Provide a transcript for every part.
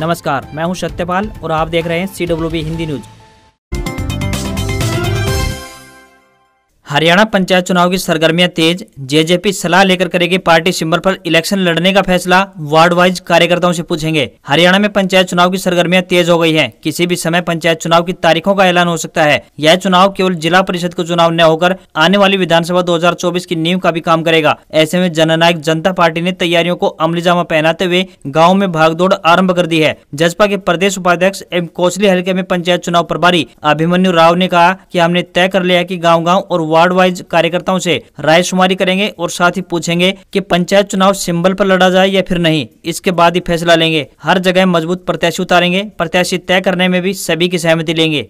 नमस्कार मैं हूँ सत्यपाल और आप देख रहे हैं सी हिंदी न्यूज़। हरियाणा पंचायत चुनाव की सरगर्मियाँ तेज, जेजेपी सलाह लेकर करेगी पार्टी सिंबल पर इलेक्शन लड़ने का फैसला वार्ड वाइज कार्यकर्ताओं से पूछेंगे। हरियाणा में पंचायत चुनाव की सरगर्मियाँ तेज हो गई हैं। किसी भी समय पंचायत चुनाव की तारीखों का ऐलान हो सकता है। यह चुनाव केवल जिला परिषद का चुनाव न होकर आने वाली विधानसभा दो हज़ार चौबीस की नींव का भी काम करेगा। ऐसे में जननायक जनता पार्टी ने तैयारियों को अमली जामा पहनाते हुए गाँव में भागदौड़ आरंभ कर दी है। जसपा के प्रदेश उपाध्यक्ष एवं कोचली हल्के में पंचायत चुनाव प्रभारी अभिमन्यु राव ने कहा की हमने तय कर लिया की गाँव गाँव और वार्ड वाइज कार्यकर्ताओं से रायशुमारी करेंगे और साथ ही पूछेंगे कि पंचायत चुनाव सिंबल पर लड़ा जाए या फिर नहीं। इसके बाद ही फैसला लेंगे। हर जगह मज़बूत प्रत्याशी उतारेंगे। प्रत्याशी तय करने में भी सभी की सहमति लेंगे।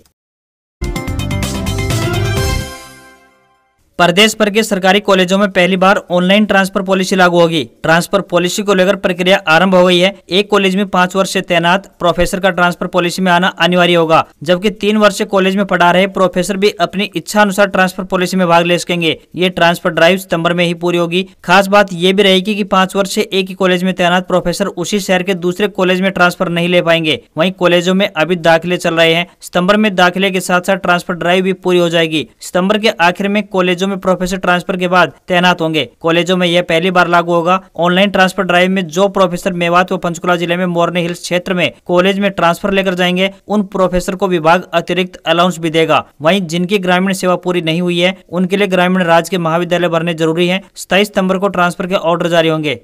प्रदेश भर के सरकारी कॉलेजों में पहली बार ऑनलाइन ट्रांसफ़र पॉलिसी लागू होगी। ट्रांसफ़र पॉलिसी को लेकर प्रक्रिया आरंभ हो गई है। एक कॉलेज में पाँच वर्ष से तैनात प्रोफेसर का ट्रांसफ़र पॉलिसी में आना अनिवार्य होगा, जबकि तीन वर्ष से कॉलेज में पढ़ा रहे प्रोफेसर भी अपनी इच्छा अनुसार ट्रांसफ़र पॉलिसी में भाग ले सकेंगे। ये ट्रांसफ़र ड्राइव सितंबर में ही पूरी होगी। खास बात ये भी रहेगी की पाँच वर्ष से एक ही कॉलेज में तैनात प्रोफेसर उसी शहर के दूसरे कॉलेज में ट्रांसफ़र नहीं ले पाएँगे। वही कॉलेजों में अभी दाखिले चल रहे हैं। सितंबर में दाखिले के साथ साथ ट्रांसफ़र ड्राइव भी पूरी हो जाएगी। सितंबर के आखिर में कॉलेजों में प्रोफेसर ट्रांसफ़र के बाद तैनात होंगे। कॉलेजों में यह पहली बार लागू होगा। ऑनलाइन ट्रांसफ़र ड्राइव में जो प्रोफेसर मेवात व पंचकुला ज़िले में मोरनी हिल्स क्षेत्र में कॉलेज में ट्रांसफ़र लेकर जाएँगे, उन प्रोफेसर को विभाग अतिरिक्त अलाउंस भी देगा। वही जिनकी ग्रामीण सेवा पूरी नहीं हुई है, उनके लिए ग्रामीण राज्य के महाविद्यालय भरने ज़रूरी है। सताईस सितंबर को ट्रांसफ़र के ऑर्डर जारी होंगे।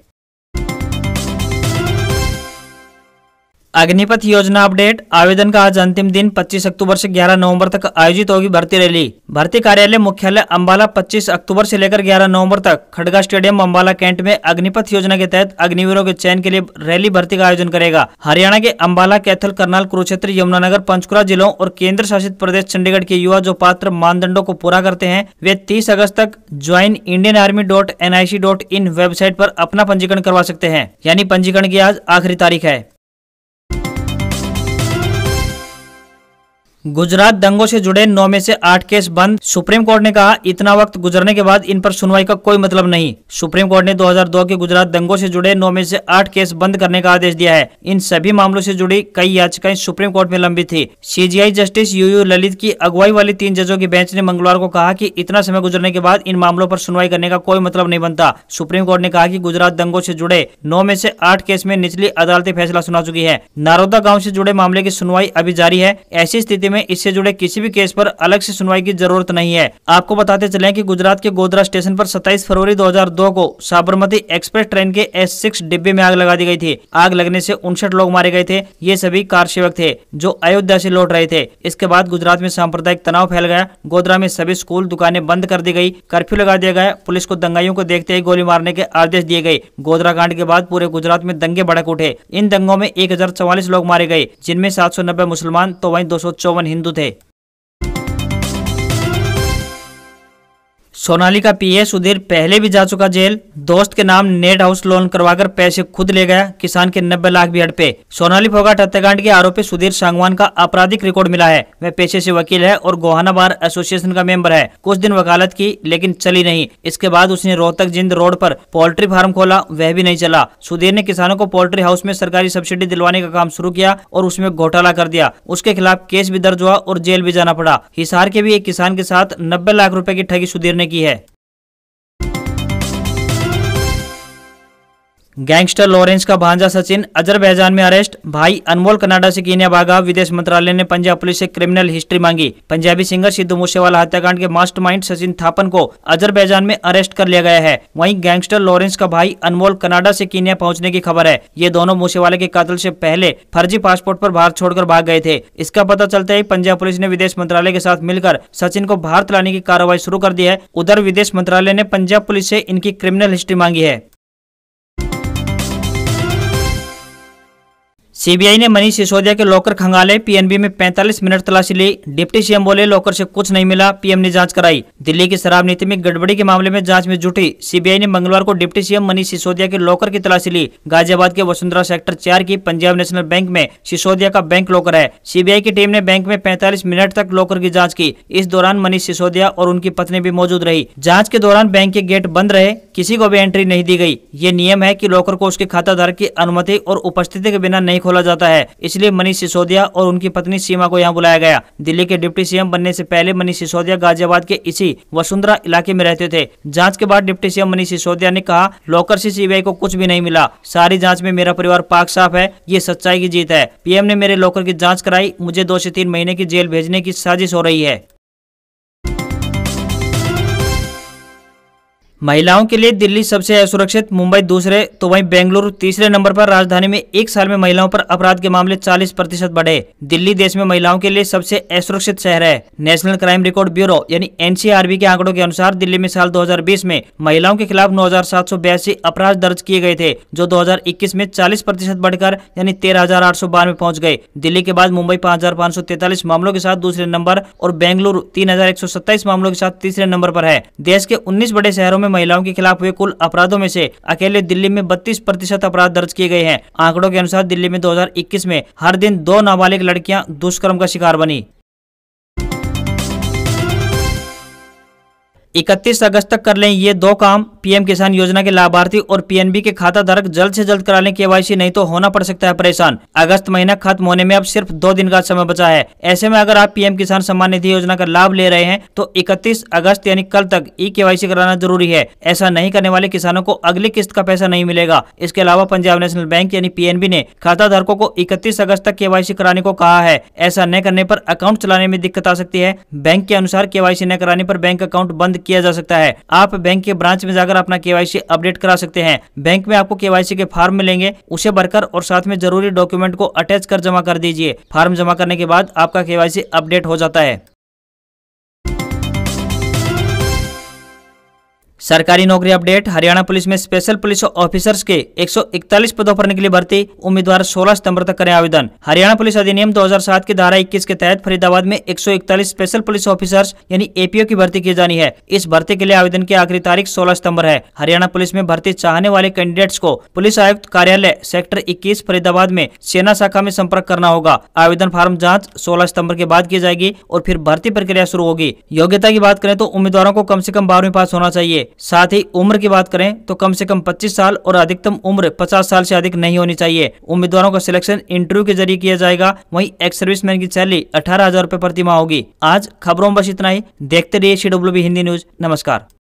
अग्निपथ योजना अपडेट। आवेदन का आज अंतिम दिन 25 अक्टूबर से 11 नवंबर तक आयोजित होगी भर्ती रैली। भर्ती कार्यालय मुख्यालय अंबाला 25 अक्टूबर से लेकर 11 नवंबर तक। खड़गा स्टेडियम अंबाला कैंट में अग्निपथ योजना के तहत अग्निवीरों के चयन के लिए रैली भर्ती का आयोजन करेगा। हरियाणा के अम्बाला कैथल, करनाल, कुरुक्षेत्र, यमुनानगर, पंचकुला जिलों और केंद्र शासित प्रदेश चंडीगढ़ के युवा जो पात्र मानदंडों को पूरा करते हैं, वे तीस अगस्त तक join Indian army dot N I C dot in website आरोप अपना पंजीकरण करवा सकते हैं। यानी पंजीकरण की आज आखिरी तारीख है। गुजरात दंगों से जुड़े नौ में से आठ केस बंद। सुप्रीम कोर्ट ने कहा, इतना वक्त गुजरने के बाद इन पर सुनवाई का कोई मतलब नहीं। सुप्रीम कोर्ट ने 2002 के गुजरात दंगों से जुड़े नौ में से आठ केस बंद करने का आदेश दिया है। इन सभी मामलों से जुड़ी कई याचिकाएँ सुप्रीम कोर्ट में लंबित थी। CJI justice U U Lalit की अगुवाई वाली तीन जजों की बेंच ने मंगलवार को कहा की इतना समय गुजरने के बाद इन मामलों आरोप सुनवाई करने का कोई मतलब नहीं बनता। सुप्रीम कोर्ट ने कहा की गुजरात दंगों ऐसी जुड़े नौ में ऐसी आठ केस में निचली अदालती फैसला सुना चुकी है। नारोदा गाँव ऐसी जुड़े मामले की सुनवाई अभी जारी है। ऐसी स्थिति में इससे जुड़े किसी भी केस पर अलग से सुनवाई की ज़रूरत नहीं है। आपको बताते चले कि गुजरात के गोदरा स्टेशन पर 27 फरवरी 2002 को साबरमती एक्सप्रेस ट्रेन के एस डिब्बे में आग लगा दी गई थी। आग लगने से उनसठ लोग मारे गए थे। ये सभी कार सेवक थे, जो अयोध्या से लौट रहे थे। इसके बाद गुजरात में सांप्रदायिक तनाव फैल गया। गोदरा में सभी स्कूल दुकानें बंद कर दी गई। कर्फ्यू लगा दिया गया। पुलिस को दंगाइयों को देखते ही गोली मारने के आदेश दिए गए। गोदरा कांड के बाद पूरे गुजरात में दंगे भड़क उठे। इन दंगों में एक हज़ार चौवालीस लोग मारे गए, जिनमें सात सौ नब्बे मुसलमान तो वहीं दो हिंदू थे सोनाली का पीए सुधीर पहले भी जा चुका जेल। दोस्त के नाम नेट हाउस लोन करवाकर पैसे खुद ले गया। किसान के नब्बे लाख भी हड़पे। सोनाली फोगाट हत्याकांड के आरोपी सुधीर सांगवान का आपराधिक रिकॉर्ड मिला है। वह पेशे से वकील है और गोहाना बार एसोसिएशन का मेंबर है। कुछ दिन वकालत की, लेकिन चली नहीं। इसके बाद उसने रोहतक जिंद रोड पर पोल्ट्री फार्म खोला, वह भी नहीं चला। सुधीर ने किसानों को पोल्ट्री हाउस में सरकारी सब्सिडी दिलवाने का काम शुरू किया और उसमें घोटाला कर दिया। उसके खिलाफ केस भी दर्ज हुआ और जेल भी जाना पड़ा। हिसार के भी एक किसान के साथ नब्बे लाख रूपए की ठगी सुधीर ने की है। गैंगस्टर लॉरेंस का भांजा सचिन अजरबैजान में अरेस्ट। भाई अनमोल कनाडा से कीनिया भागा विदेश मंत्रालय ने पंजाब पुलिस से क्रिमिनल हिस्ट्री मांगी। पंजाबी सिंगर सिद्धू मूसेवाला हत्याकांड के मास्टरमाइंड सचिन थापन को अजरबैजान में अरेस्ट कर लिया गया है। वहीं गैंगस्टर लॉरेंस का भाई अनमोल कनाडा से कीनिया पहुँचने की खबर है। ये दोनों मूसेवाला के कत्ल से पहले फर्जी पासपोर्ट पर भारत छोड़कर भाग गए थे। इसका पता चलते ही पंजाब पुलिस ने विदेश मंत्रालय के साथ मिलकर सचिन को भारत लाने की कार्रवाई शुरू कर दी है। उधर विदेश मंत्रालय ने पंजाब पुलिस से इनकी क्रिमिनल हिस्ट्री मांगी है। सीबीआई ने मनीष सिसोदिया के लॉकर खंगाले पीएनबी में 45 मिनट तलाशी ली। डिप्टी सीएम बोले, लॉकर से कुछ नहीं मिला, पीएम ने जाँच कराई। दिल्ली की शराब नीति में गड़बड़ी के मामले में जाँच में जुटी। सीबीआई ने मंगलवार को डिप्टी सीएम मनीष सिसोदिया के लॉकर की तलाशी ली। गाजियाबाद के वसुंधरा सेक्टर चार की पंजाब नेशनल बैंक में सिसोदिया का बैंक लॉकर है। सीबीआई की टीम ने बैंक में पैंतालीस मिनट तक लॉकर की जाँच की। इस दौरान मनीष सिसोदिया और उनकी पत्नी भी मौजूद रही। जाँच के दौरान बैंक के गेट बंद रहे। किसी को भी एंट्री नहीं दी गई ये नियम है की लॉकर को उसके खाता की अनुमति और उपस्थिति के बिना नहीं खोला जाता है। इसलिए मनीष सिसोदिया और उनकी पत्नी सीमा को यहाँ बुलाया गया। दिल्ली के डिप्टी सीएम बनने से पहले मनीष सिसोदिया गाजियाबाद के इसी वसुंधरा इलाके में रहते थे। जाँच के बाद डिप्टी सीएम मनीष सिसोदिया ने कहा, लॉकर से सीबीआई को कुछ भी नहीं मिला। सारी जाँच में मेरा परिवार पाक साफ़ है। ये सच्चाई की जीत है। पीएम ने मेरे लॉकर की जाँच कराई। मुझे दो से तीन महीने की जेल भेजने की साजिश हो रही है। महिलाओं के लिए दिल्ली सबसे असुरक्षित, मुंबई दूसरे तो वहीं बेंगलुरु तीसरे नंबर पर राजधानी में एक साल में महिलाओं पर अपराध के मामले 40 प्रतिशत बढ़े। दिल्ली देश में महिलाओं के लिए सबसे असुरक्षित शहर है। नेशनल क्राइम रिकॉर्ड ब्यूरो, यानी एनसीआरबी के आंकड़ों के अनुसार दिल्ली में साल 2020 में महिलाओं के खिलाफ नौ हज़ार सात सौ बयासी अपराध दर्ज किए गए थे, जो दो हज़ार इक्कीस में चालीस प्रतिशत बढ़कर, यानी तेरह में पहुँच गए। दिल्ली के बाद मुंबई पाँच मामलों के साथ दूसरे नंबर और बेंगलुरु तीन हज़ार एक सौ सत्ताईस मामलों के साथ तीसरे नंबर पर है। देश के उन्नीस बड़े शहरों में में महिलाओं के खिलाफ हुए कुल अपराधों में से अकेले दिल्ली में बत्तीस प्रतिशत अपराध दर्ज किए गए हैं। आंकड़ों के अनुसार दिल्ली में 2021 में हर दिन दो नाबालिग लड़कियाँ दुष्कर्म का शिकार बनी। 31 अगस्त तक कर लें ये दो काम। पीएम किसान योजना के लाभार्थी और पीएनबी के खाता धारक जल्द से जल्द करा लें केवाईसी, नहीं तो होना पड़ सकता है परेशान। अगस्त महीना खत्म होने में अब सिर्फ़ दो दिन का समय बचा है। ऐसे में अगर आप पीएम किसान सम्मान निधि योजना का लाभ ले रहे हैं तो इकतीस अगस्त यानी कल तक ई के कराना ज़रूरी है। ऐसा नहीं करने वाले किसानों को अगली किस्त का पैसा नहीं मिलेगा। इसके अलावा पंजाब नेशनल बैंक यानी पीएनबी ने खाता धारकों को इकतीस अगस्त तक केवाईसी कराने को कहा है। ऐसा न करने पर अकाउंट चलाने में दिक्कत आ सकती है। बैंक के अनुसार केवाईसी न कराने पर बैंक अकाउंट बंद किया जा सकता है। आप बैंक के ब्रांच में जाकर अपना केवाईसी अपडेट करा सकते हैं। बैंक में आपको केवाईसी के फॉर्म मिलेंगे, उसे भरकर और साथ में ज़रूरी डॉक्यूमेंट को अटैच कर जमा कर दीजिए। फॉर्म जमा करने के बाद आपका केवाईसी अपडेट हो जाता है। सरकारी नौकरी अपडेट, हरियाणा पुलिस में स्पेशल पुलिस ऑफिसर्स के 141 पदों पर निकली भर्ती, उम्मीदवार 16 सितंबर तक करें आवेदन। हरियाणा पुलिस अधिनियम 2007 की धारा 21 के तहत फरीदाबाद में 141 स्पेशल पुलिस ऑफिसर्स यानी एपीओ की भर्ती की जानी है। इस भर्ती के लिए आवेदन की आखिरी तारीख सोलह सितंबर है। हरियाणा पुलिस में भर्ती चाहने वाले कैंडिडेट्स को पुलिस आयुक्त कार्यालय सेक्टर इक्कीस फरीदाबाद में सेना शाखा में संपर्क करना होगा। आवेदन फार्म जाँच सोलह सितंबर के बाद की जाएगी और फिर भर्ती प्रक्रिया शुरू होगी। योग्यता की बात करें तो उम्मीदवारों को कम ऐसी कम बारहवीं पास होना चाहिए। साथ ही उम्र की बात करें तो कम से कम 25 साल और अधिकतम उम्र 50 साल से अधिक नहीं होनी चाहिए। उम्मीदवारों का सिलेक्शन इंटरव्यू के ज़रिए किया जाएगा। वहीं एक्स सर्विसमैन की सैलरी अठारह हज़ार रूपए प्रतिमा होगी। आज खबरों में बस इतना ही। देखते रहिए सी हिंदी न्यूज़ नमस्कार।